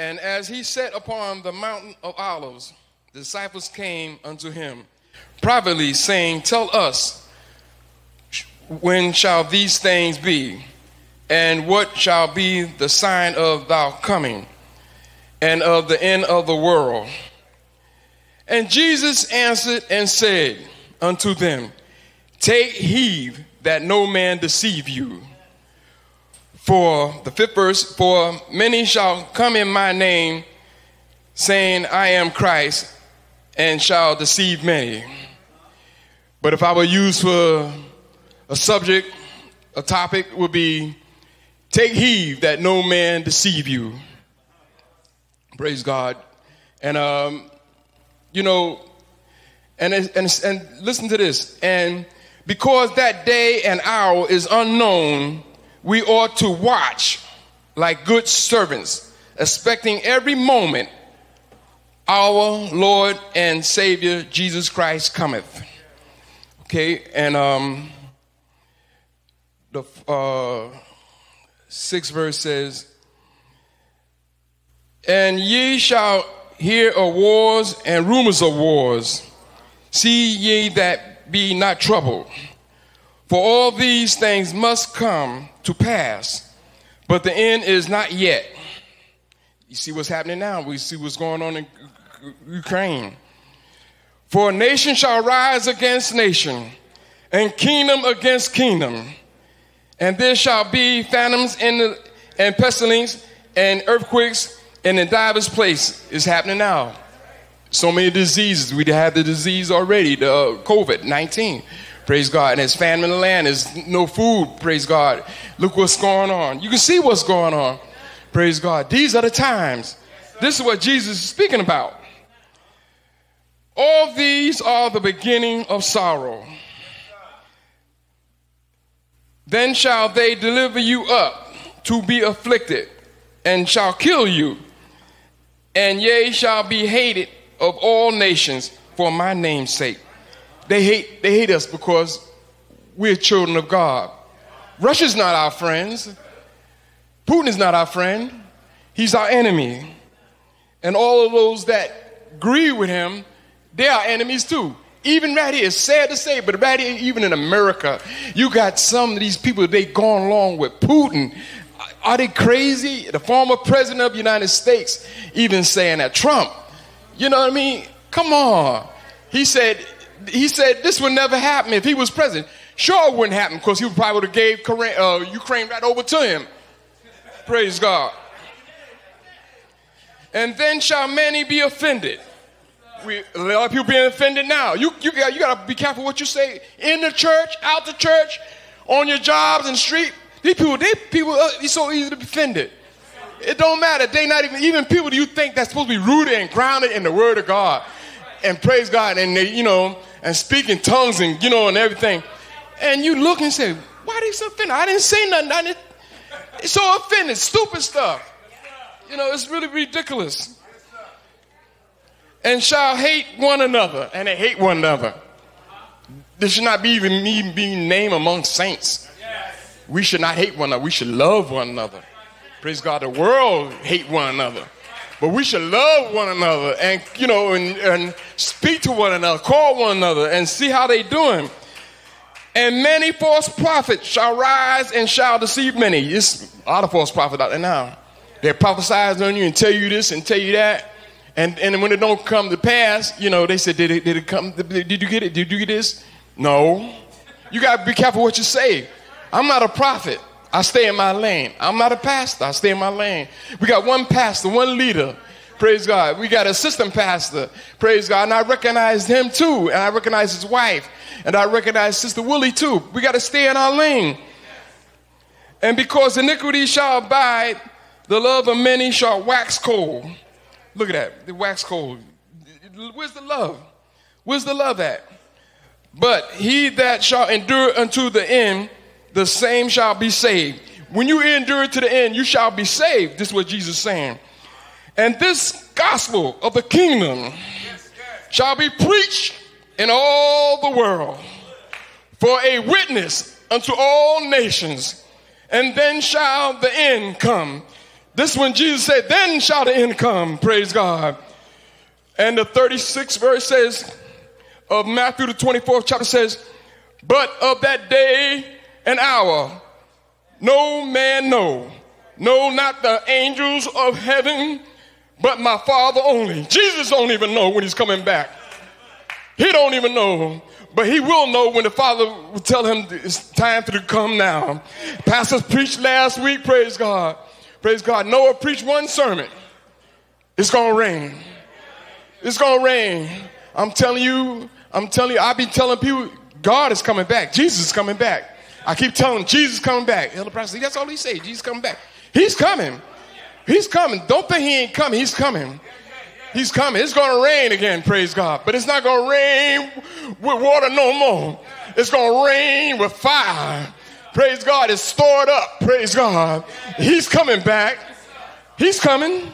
And as he sat upon the mountain of Olives, the disciples came unto him privately, saying, Tell us, when shall these things be? And what shall be the sign of thy coming and of the end of the world? And Jesus answered and said unto them, Take heed that no man deceive you. For the fifth verse, for many shall come in my name, saying, I am Christ, and shall deceive many. But if I were used for a subject, a topic would be take heed that no man deceive you. Praise God. And, um, you know, and, and, and listen to this. And because that day and hour is unknown, we ought to watch like good servants, expecting every moment our Lord and Savior Jesus Christ cometh. Okay, and um, the uh, sixth verse says, And ye shall hear of wars and rumors of wars. See ye that be not troubled. For all these things must come to pass, but the end is not yet. You see what's happening now. We see what's going on in Ukraine. For a nation shall rise against nation, and kingdom against kingdom. And there shall be famines and, and pestilence and earthquakes and in divers places. It's happening now. So many diseases. We had the disease already, the uh, COVID 19. Praise God. And there's famine in the land. There's no food. Praise God. Look what's going on. You can see what's going on. Praise God. These are the times. This is what Jesus is speaking about. All these are the beginning of sorrow. Then shall they deliver you up to be afflicted, and shall kill you, and ye shall be hated of all nations for my name's sake. They hate, they hate us because we're children of God. Russia's not our friends. Putin is not our friend. He's our enemy. And all of those that agree with him, they are enemies too. Even right here, it's sad to say, but right here, even in America, you got some of these people, they gone along with Putin. Are they crazy? The former president of the United States even saying that. Trump, you know what I mean? Come on. He said he said this would never happen if he was president. Sure, it wouldn't happen because he probably would have gave uh, Ukraine right over to him. Praise God. And then shall many be offended. We, a lot of people being offended now. You, you, got, you got to be careful what you say in the church, out the church, on your jobs and street. These people, they people, uh, it's so easy to be offended. It don't matter. They not even even people do you think that's supposed to be rooted and grounded in the Word of God, and praise God, and they, you know, and speaking tongues and, you know, and everything. And you look and say, why are they so offended? I didn't say nothing. I didn't. It's so offended, stupid stuff. You know, it's really ridiculous. And shall hate one another, and they hate one another. This should not be even me being named among saints. We should not hate one another. We should love one another. Praise God. The world hate one another. But we should love one another and, you know, and, and speak to one another, call one another, and see how they doing. And many false prophets shall rise and shall deceive many. It's a lot of false prophets out there now. They prophesy on you and tell you this and tell you that. And, and when it don't come to pass, you know, they said, did it, did it come? Did you get it? Did you get this? No. You got to be careful what you say. I'm not a prophet. I stay in my lane. I'm not a pastor. I stay in my lane. We got one pastor, one leader. Praise God. We got assistant pastor. Praise God. And I recognize him too. And I recognize his wife. And I recognize Sister Willie too. We got to stay in our lane. And because iniquity shall abide, the love of many shall wax cold. Look at that. The wax cold. Where's the love? Where's the love at? But he that shall endure unto the end, the same shall be saved. When you endure to the end, you shall be saved. This is what Jesus is saying. And this gospel of the kingdom shall be preached in all the world for a witness unto all nations. And then shall the end come. This when Jesus said, Then shall the end come. Praise God. And the 36th verse says, of Matthew, the 24th chapter says, But of that day and hour, no man know, no, not the angels of heaven, but my Father only. Jesus don't even know when he's coming back. He don't even know. But he will know when the Father will tell him it's time to come now. Pastors preached last week, praise God. Praise God. Noah preached one sermon. It's gonna rain. It's gonna rain. I'm telling you, I'm telling you, I be telling people God is coming back. Jesus is coming back. I keep telling Jesus coming back. Elder that's all he say. Jesus coming back. He's coming. He's coming. Don't think he ain't coming. He's coming. He's coming. It's going to rain again, praise God. But it's not going to rain with water no more. It's going to rain with fire. Praise God. It's stored up. Praise God. He's coming back. He's coming.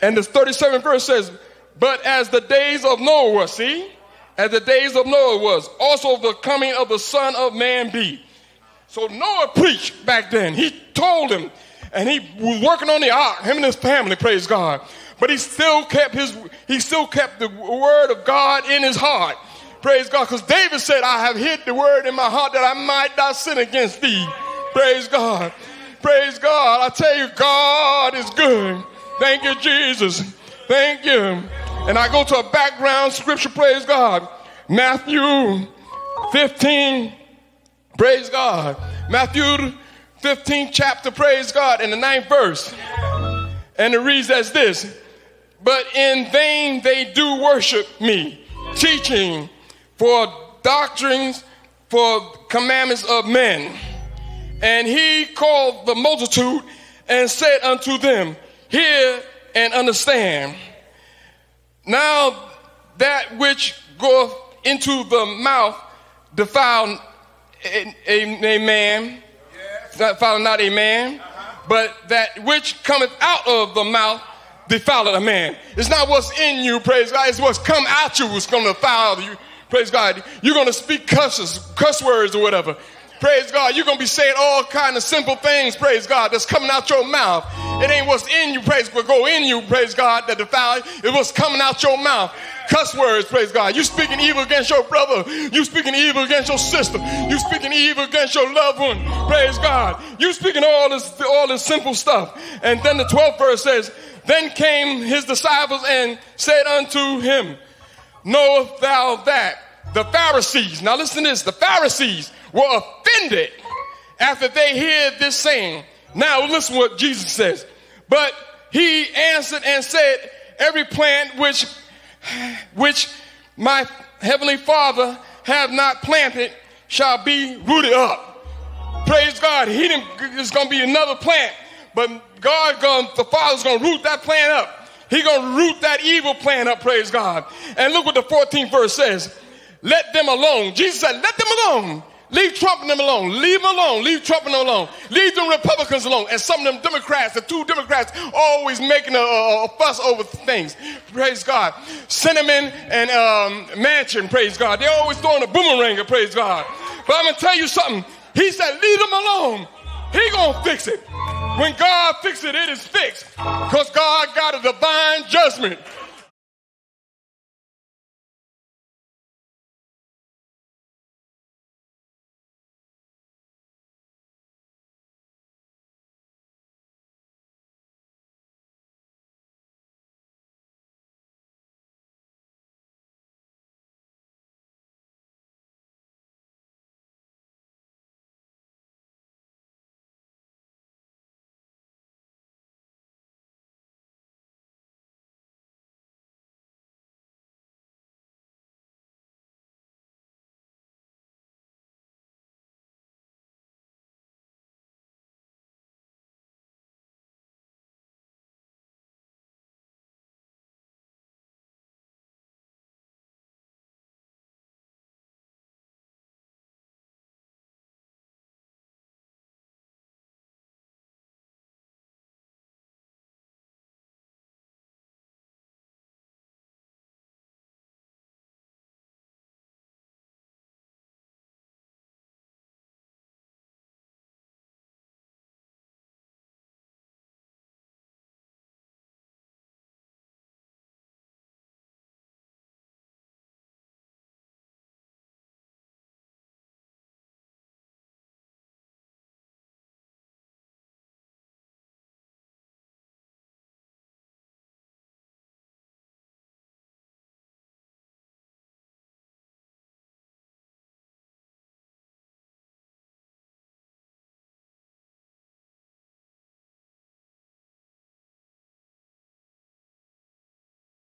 And the 37th verse says, But as the days of Noah, see, as the days of Noah was, also the coming of the Son of Man be. So Noah preached back then. He told him, and he was working on the ark, him and his family, praise God. But he still kept his, he still kept the word of God in his heart. Praise God. Because David said, I have hid the word in my heart that I might not sin against thee. Praise God. Praise God. I tell you, God is good. Thank you, Jesus. Thank you. And I go to a background scripture, praise God. Matthew 15, praise God. Matthew 15 chapter, praise God, in the ninth verse. And it reads as this but in vain they do worship me, teaching for doctrines, for commandments of men. And he called the multitude and said unto them, Hear and understand. Now that which goeth into the mouth defile a, a, a man, yes. defile not a man, uh-huh. but that which cometh out of the mouth defile a man. It's not what's in you, praise God. It's what's come out you what's going to defile you. Praise God. You're going to speak curses, cuss words or whatever. Praise God. You're going to be saying all kind of simple things, praise God, that's coming out your mouth. It ain't what's in you, praise, but go in you, praise God, that defile It what's coming out your mouth. Cuss words, praise God. You speaking evil against your brother. You speaking evil against your sister. You speaking evil against your loved one. Praise God. You speaking all this, all this simple stuff. And then the 12th verse says, then came his disciples and said unto him, Knowest thou that the Pharisees, now listen to this, the Pharisees were offended after they heard this saying. Now listen what Jesus says. But he answered and said, Every plant which which my heavenly Father have not planted shall be rooted up. Praise God. He didn't, it's going to be another plant but God, going, the Father's going to root that plan up. He's going to root that evil plan up, praise God. And look what the 14th verse says. Let them alone. Jesus said, let them alone. Leave Trump and them alone. Leave them alone. Leave Trump and them alone. Leave them Republicans alone. And some of them Democrats, the two Democrats, always making a, a, a fuss over things. Praise God. Sinema and um, Manchin, praise God. They're always throwing a boomerang, praise God. But I'm going to tell you something. He said, leave them alone. He going to fix it. When God fixes it, it is fixed. Because God got a divine judgment.